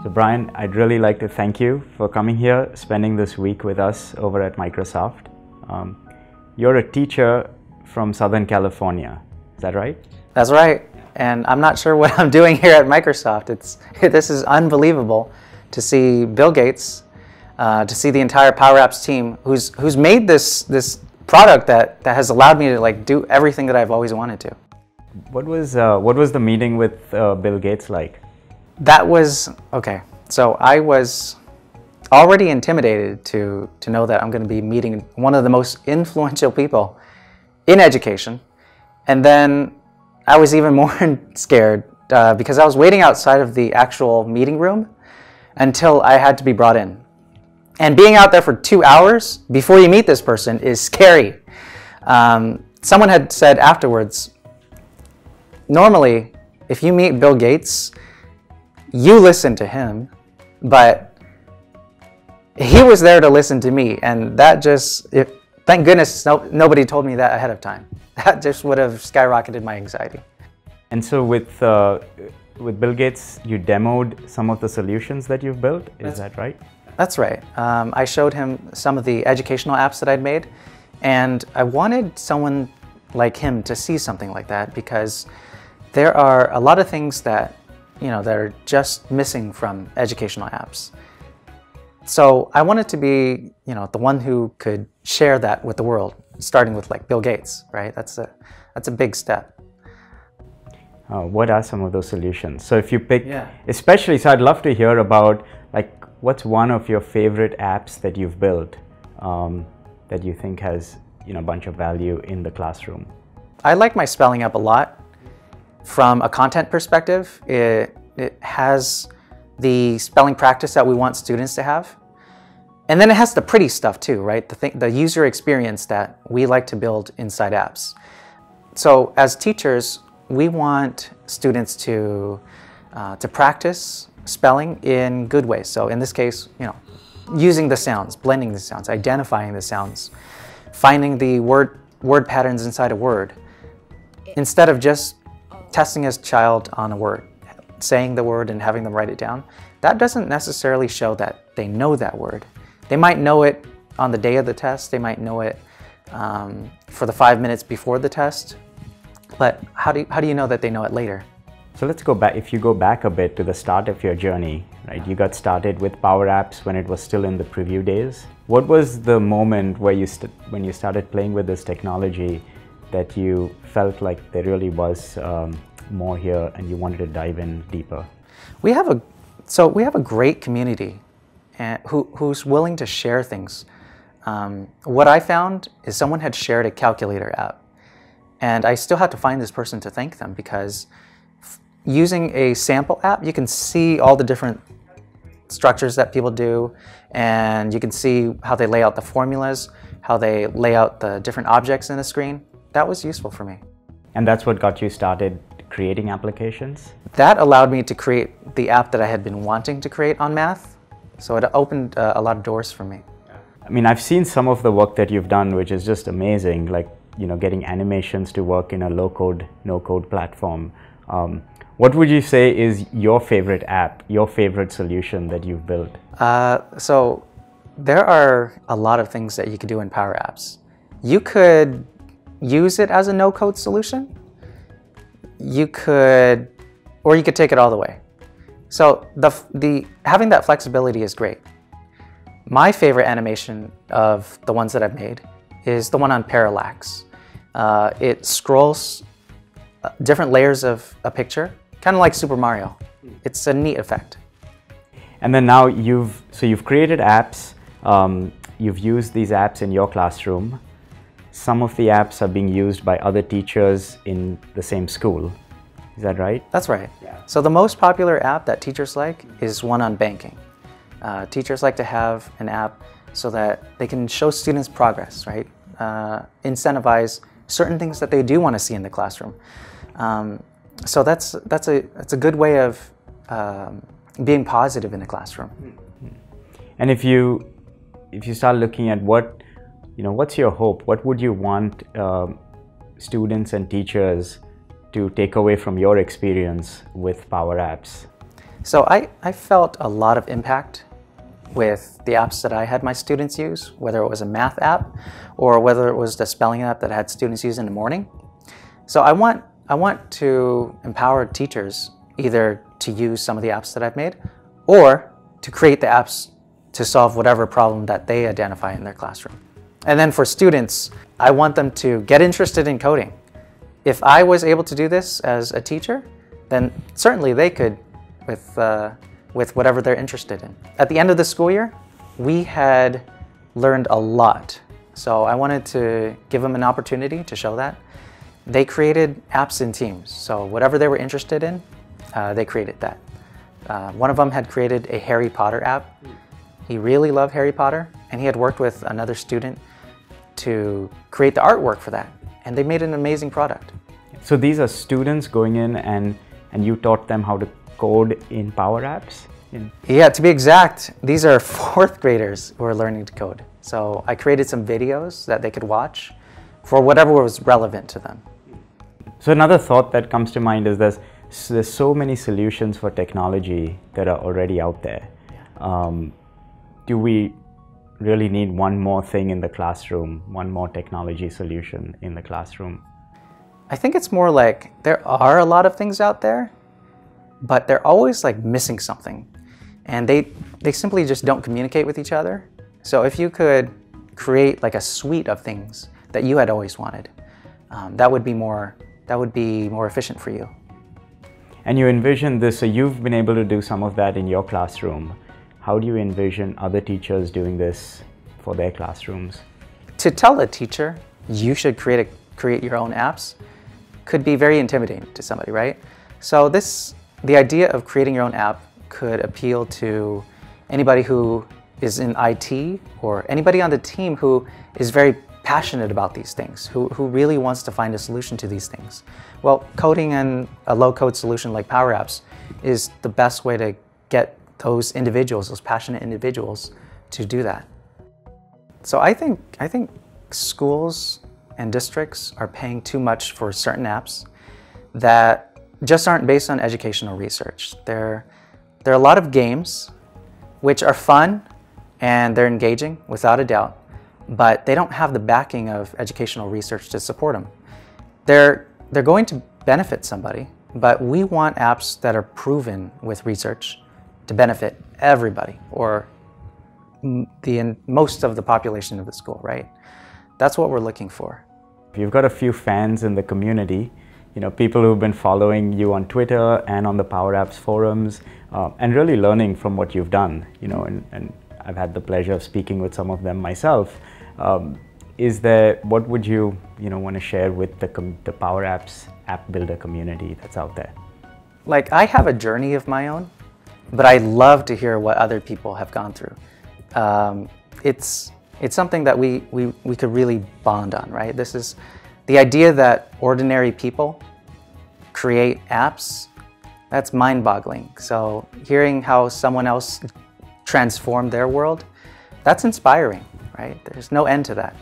So Brian, I'd really like to thank you for coming here, spending this week with us over at Microsoft. Um, you're a teacher from Southern California, is that right? That's right. And I'm not sure what I'm doing here at Microsoft. It's, this is unbelievable to see Bill Gates, uh, to see the entire Power Apps team who's, who's made this, this product that, that has allowed me to like do everything that I've always wanted to. What was, uh, what was the meeting with uh, Bill Gates like? That was, okay, so I was already intimidated to, to know that I'm going to be meeting one of the most influential people in education. And then I was even more scared uh, because I was waiting outside of the actual meeting room until I had to be brought in. And being out there for two hours before you meet this person is scary. Um, someone had said afterwards, normally, if you meet Bill Gates, you listen to him, but he was there to listen to me. And that just, it, thank goodness no, nobody told me that ahead of time. That just would have skyrocketed my anxiety. And so with, uh, with Bill Gates, you demoed some of the solutions that you've built, is That's that right? That's right. Um, I showed him some of the educational apps that I'd made, and I wanted someone like him to see something like that because there are a lot of things that you know that are just missing from educational apps. So I wanted to be you know the one who could share that with the world, starting with like Bill Gates, right? That's a that's a big step. Uh, what are some of those solutions? So if you pick, yeah. especially, so I'd love to hear about like what's one of your favorite apps that you've built um, that you think has you know a bunch of value in the classroom? I like my spelling app a lot. From a content perspective, it, it has the spelling practice that we want students to have. And then it has the pretty stuff too, right? The, thing, the user experience that we like to build inside apps. So as teachers, we want students to, uh, to practice spelling in good ways. So in this case, you know, using the sounds, blending the sounds, identifying the sounds, finding the word, word patterns inside a word, instead of just testing a child on a word, saying the word and having them write it down, that doesn't necessarily show that they know that word. They might know it on the day of the test, they might know it um, for the five minutes before the test, but how do, you, how do you know that they know it later? So let's go back, if you go back a bit to the start of your journey, right? You got started with Power Apps when it was still in the preview days. What was the moment where you when you started playing with this technology that you felt like there really was um, more here and you wanted to dive in deeper? We have a, so we have a great community and uh, who, who's willing to share things. Um, what I found is someone had shared a calculator app and I still had to find this person to thank them because using a sample app, you can see all the different structures that people do, and you can see how they lay out the formulas, how they lay out the different objects in the screen. That was useful for me. And that's what got you started creating applications? That allowed me to create the app that I had been wanting to create on math. So it opened uh, a lot of doors for me. I mean, I've seen some of the work that you've done, which is just amazing, like, you know, getting animations to work in a low-code, no-code platform. Um, what would you say is your favorite app, your favorite solution that you've built? Uh, so there are a lot of things that you could do in Power Apps. You could use it as a no-code solution. You could, or you could take it all the way. So the, the, having that flexibility is great. My favorite animation of the ones that I've made is the one on parallax. Uh, it scrolls uh, different layers of a picture Kind of like Super Mario. It's a neat effect. And then now you've, so you've created apps, um, you've used these apps in your classroom. Some of the apps are being used by other teachers in the same school. Is that right? That's right. Yeah. So the most popular app that teachers like is one on banking. Uh, teachers like to have an app so that they can show students progress, right? Uh, incentivize certain things that they do want to see in the classroom. Um, so that's that's a that's a good way of um, being positive in the classroom. And if you if you start looking at what you know, what's your hope? What would you want uh, students and teachers to take away from your experience with Power Apps? So I, I felt a lot of impact with the apps that I had my students use, whether it was a math app or whether it was the spelling app that I had students use in the morning. So I want, I want to empower teachers either to use some of the apps that I've made or to create the apps to solve whatever problem that they identify in their classroom. And then for students, I want them to get interested in coding. If I was able to do this as a teacher, then certainly they could with, uh, with whatever they're interested in. At the end of the school year, we had learned a lot. So I wanted to give them an opportunity to show that. They created apps in teams. So whatever they were interested in, uh, they created that. Uh, one of them had created a Harry Potter app. He really loved Harry Potter, and he had worked with another student to create the artwork for that. And they made an amazing product. So these are students going in and, and you taught them how to code in Power Apps? In yeah, to be exact, these are fourth graders who are learning to code. So I created some videos that they could watch for whatever was relevant to them. So another thought that comes to mind is there's, there's so many solutions for technology that are already out there. Um, do we really need one more thing in the classroom, one more technology solution in the classroom? I think it's more like there are a lot of things out there, but they're always like missing something. And they, they simply just don't communicate with each other. So if you could create like a suite of things that you had always wanted, um, that would be more that would be more efficient for you. And you envision this, so you've been able to do some of that in your classroom. How do you envision other teachers doing this for their classrooms? To tell a teacher you should create a, create your own apps could be very intimidating to somebody, right? So this the idea of creating your own app could appeal to anybody who is in IT or anybody on the team who is very passionate about these things, who, who really wants to find a solution to these things. Well, coding and a low-code solution like Power Apps is the best way to get those individuals, those passionate individuals, to do that. So I think, I think schools and districts are paying too much for certain apps that just aren't based on educational research. There, there are a lot of games which are fun and they're engaging without a doubt, but they don't have the backing of educational research to support them. They're, they're going to benefit somebody, but we want apps that are proven with research to benefit everybody or the most of the population of the school, right? That's what we're looking for. You've got a few fans in the community you know, people who've been following you on Twitter and on the Power Apps forums uh, and really learning from what you've done, you know, and, and I've had the pleasure of speaking with some of them myself. Um, is there, what would you, you know, want to share with the, the Power Apps app builder community that's out there? Like I have a journey of my own, but I love to hear what other people have gone through. Um, it's, it's something that we, we, we could really bond on, right? This is, the idea that ordinary people create apps, that's mind-boggling. So hearing how someone else transformed their world, that's inspiring, right? There's no end to that.